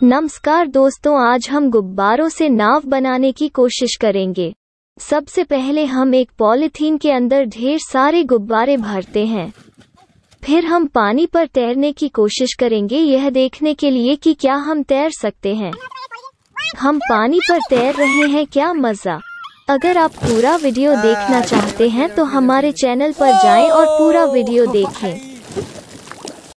नमस्कार दोस्तों, आज हम गुब्बारों से नाव बनाने की कोशिश करेंगे। सबसे पहले हम एक पॉलीथीन के अंदर ढेर सारे गुब्बारे भरते हैं। फिर हम पानी पर तैरने की कोशिश करेंगे, यह देखने के लिए कि क्या हम तैर सकते हैं। हम पानी पर तैर रहे हैं, क्या मज़ा। अगर आप पूरा वीडियो देखना चाहते हैं तो हमारे चैनल पर जाएँ और पूरा वीडियो देखें।